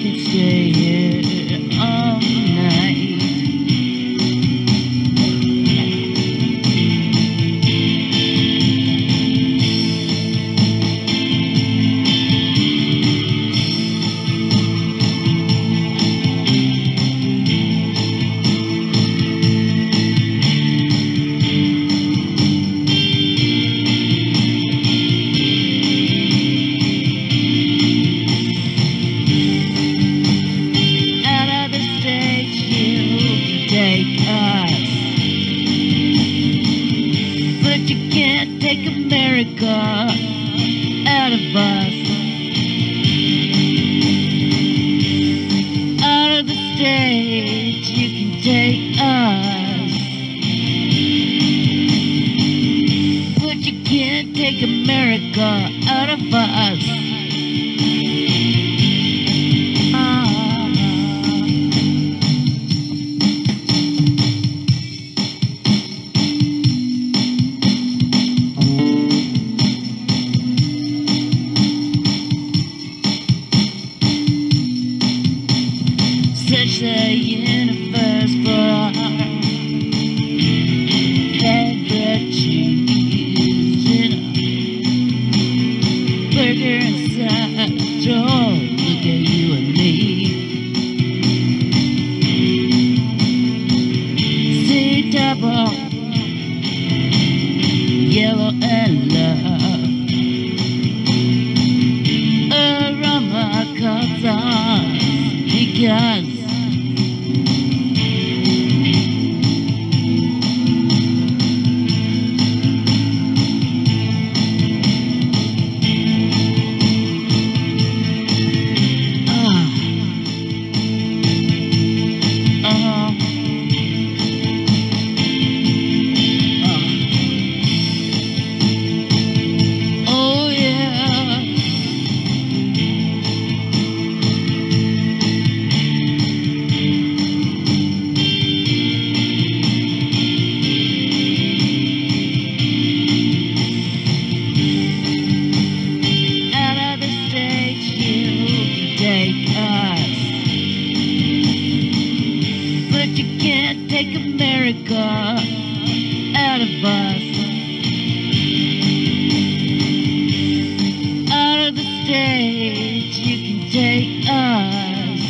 could say take America out of us. Out of the stage, you can take us. But you can't take America out of us. Search the universe for burger inside. Look at you and me. See double yellow and love. On because But you can't take America out of us. Out of the stage you can take us.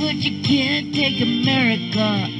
But you can't take America.